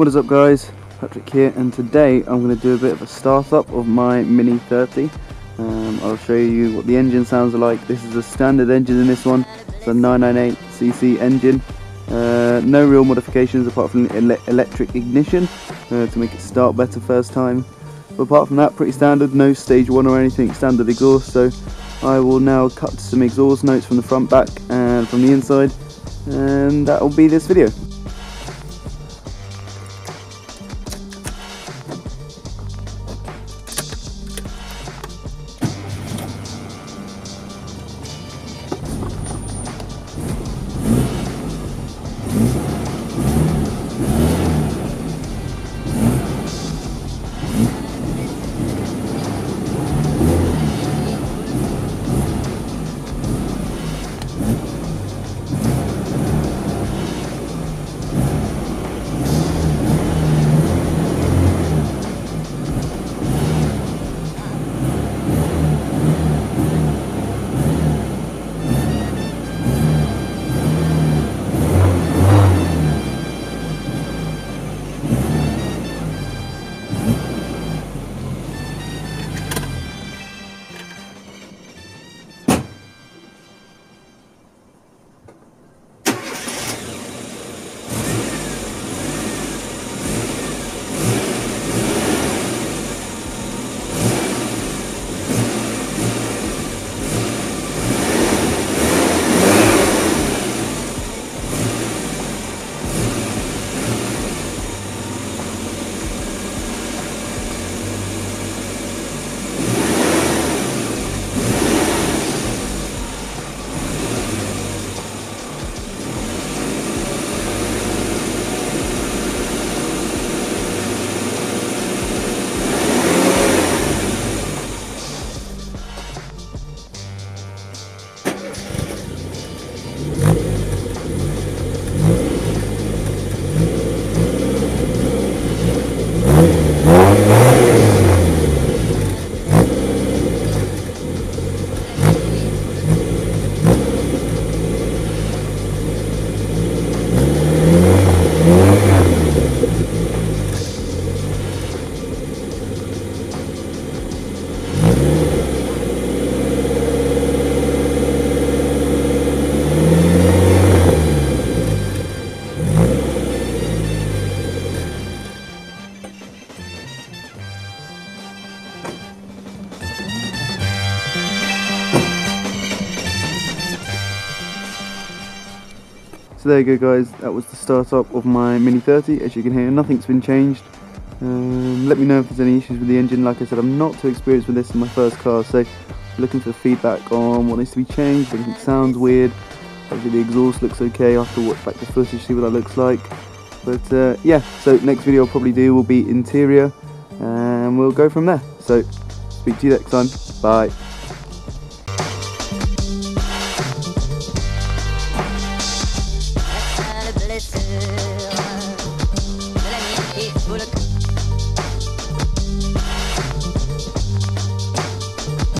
What is up guys, Patrick here and today I'm going to do a bit of a startup of my Mini 30. Um, I'll show you what the engine sounds like. This is a standard engine in this one, it's a 998cc engine. Uh, no real modifications apart from ele electric ignition uh, to make it start better first time. But apart from that, pretty standard, no stage 1 or anything, standard exhaust. So I will now cut some exhaust notes from the front, back and from the inside and that will be this video. So there you go guys, that was the startup of my Mini 30. As you can hear, nothing's been changed. Um, let me know if there's any issues with the engine. Like I said, I'm not too experienced with this in my first car, so looking for feedback on what needs to be changed, if anything sounds weird. Hopefully the exhaust looks okay I have to watch back the footage, see what that looks like. But uh, yeah, so next video I'll probably do will be interior, and we'll go from there. So, speak to you next time. Bye.